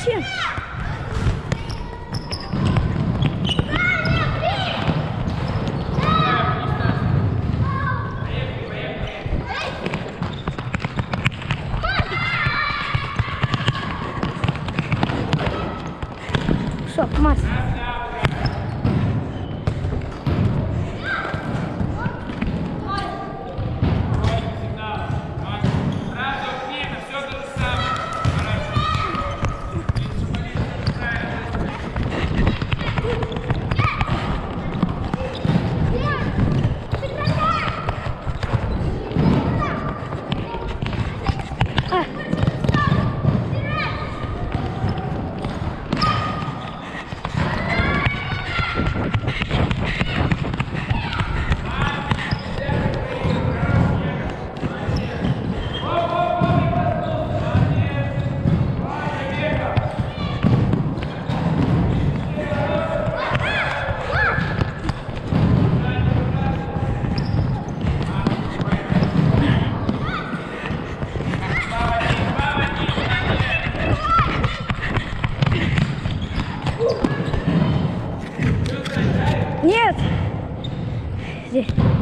Зачем? Що, Макс? 再。